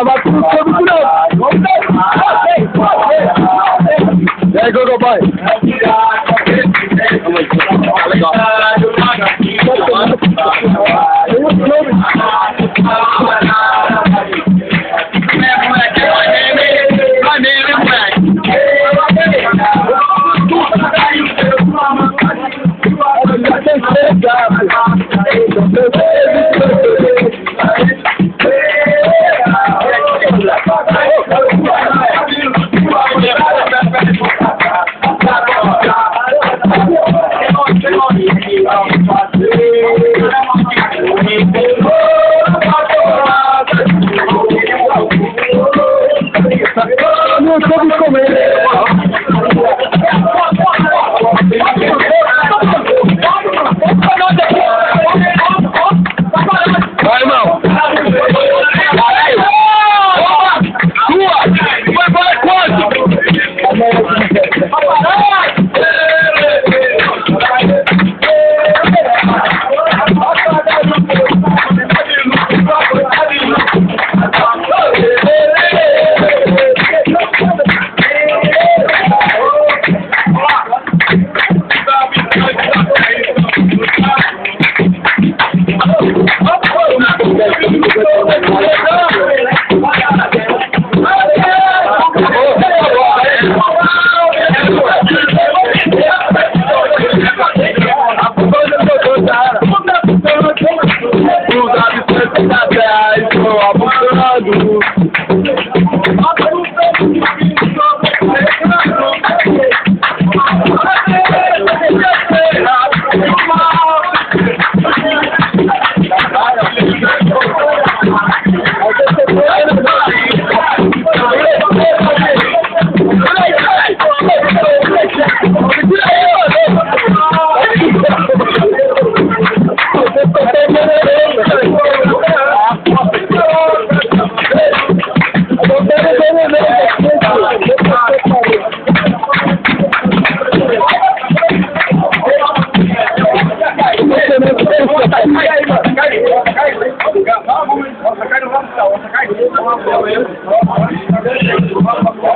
gravar tudo sobre o Vamos E aí, Gogo Boy? Legal. Não Amen. Cai no lado, cai no lado, cai no lado.